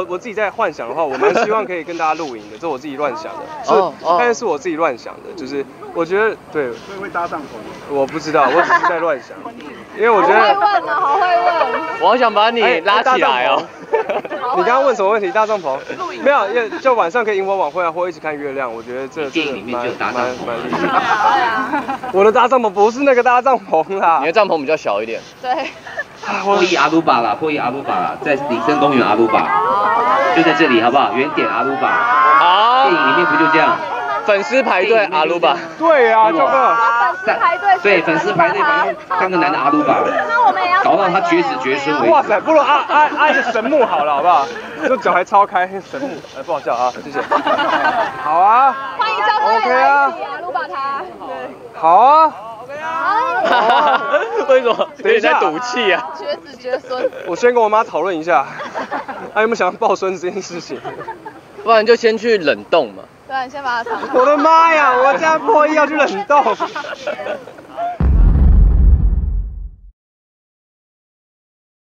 我我自己在幻想的话，我蛮希望可以跟大家露营的，这我自己乱想的。哦哦但是是我自己乱想的，就是我觉得对，所以会搭帐篷。我不知道，我只是在乱想，因为我觉好会得。问啊，好会问。我好想把你哎拉起来哦。你刚刚问什么问题？搭帐篷？没有，就就晚上可以萤火晚会啊，或一起看月亮。我觉得这电影里面就有搭帐篷蛮蛮厉害。我的搭帐篷不是那个搭帐篷啦你的。帐篷比较小一点。对，破译阿鲁巴啦，破译阿鲁巴啦，在林森公园阿鲁巴，就在这里好不好？原点阿鲁巴，好电，影里面不就这样？粉丝排队阿鲁巴。对啊，这个。粉丝排队。对，粉丝排队当个男的阿鲁巴，那我们也要。搞到他绝子绝孙为止。哇塞，不如按按按个神木好了，好不好？这脚还超开，神木，哎，不好笑啊，谢谢。好啊，欢迎交通员 OK 啊来一起啊，卢把他。好啊，为什么？等一下赌气啊。绝子绝孙。我先跟我妈讨论一下，还有没有想要抱孙子这件事情？不然就先去冷冻嘛。对，你先把它藏。我的妈呀，我这样破译要去冷冻。